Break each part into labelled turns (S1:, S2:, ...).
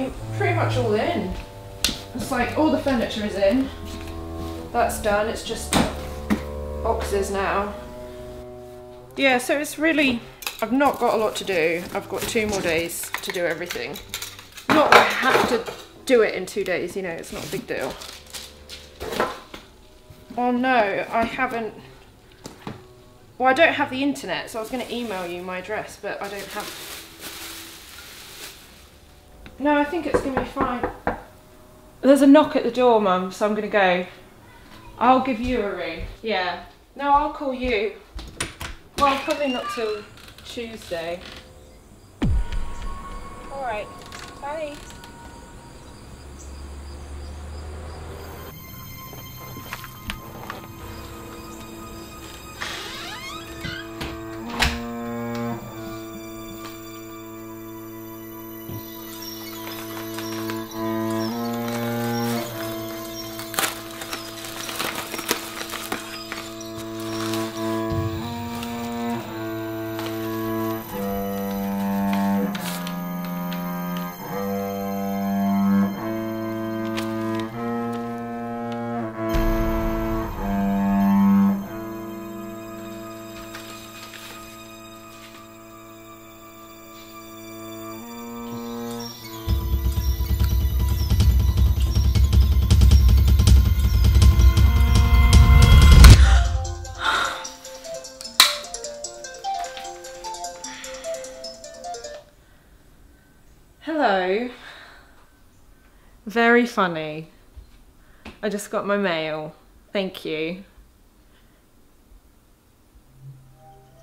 S1: pretty, pretty much all in. It's like all the furniture is in. That's done, it's just boxes now. Yeah, so it's really, I've not got a lot to do. I've got two more days to do everything. Not I have to do it in two days, you know, it's not a big deal. Oh no, I haven't, well I don't have the internet, so I was going to email you my address, but I don't have no, I think it's going to be fine. There's a knock at the door, Mum, so I'm going to go. I'll give you a ring. Yeah. No, I'll call you. Well, probably not till Tuesday. Alright. Bye. Hello. Very funny. I just got my mail. Thank you.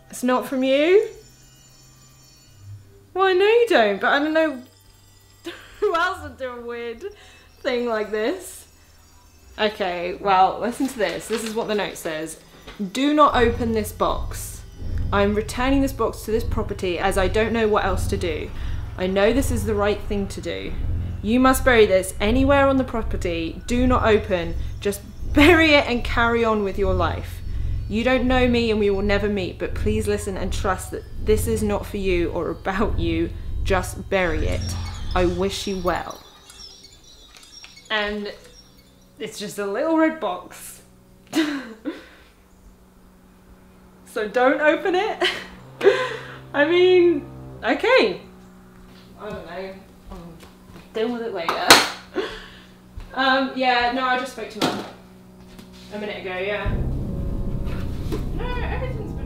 S1: It's not from you? Well, I know you don't, but I don't know who else would do a weird thing like this. Okay, well, listen to this. This is what the note says. Do not open this box. I'm returning this box to this property as I don't know what else to do. I know this is the right thing to do. You must bury this anywhere on the property. Do not open. Just bury it and carry on with your life. You don't know me and we will never meet, but please listen and trust that this is not for you or about you. Just bury it. I wish you well. And it's just a little red box. so don't open it. I mean, okay. I don't know. Um, I'm dealing with it later. um, yeah, no, I just spoke to mum a minute ago, yeah. No, everything's